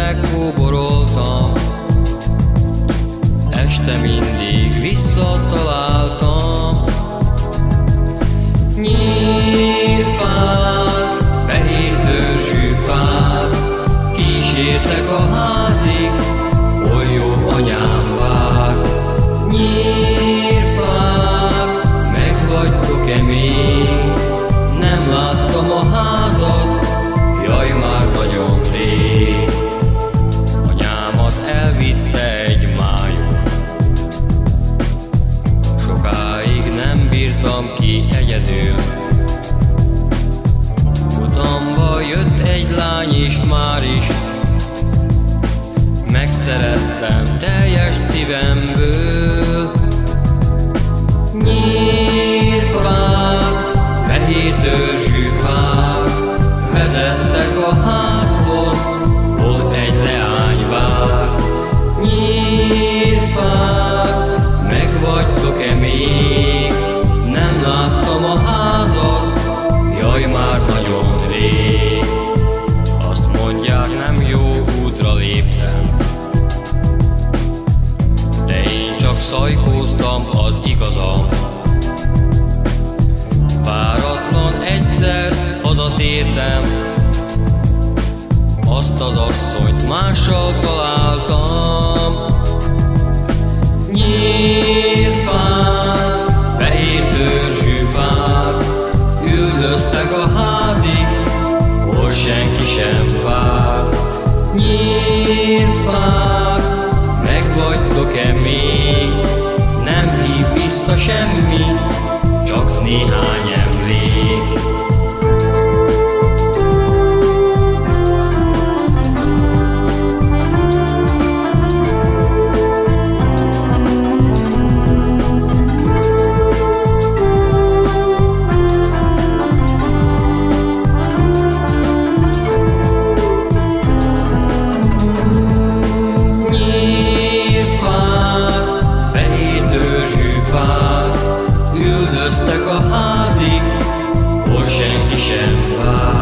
megkóboroltam. Este mindig visszataláltam. Nyírfák, fehér törzsű fák Kísértek a házat megszerettem teljes szívemből. szajkóztam az igazam. Váratlan egyszer hazatértem, azt az asszonyt mással találtam. Nyilván ocean wide.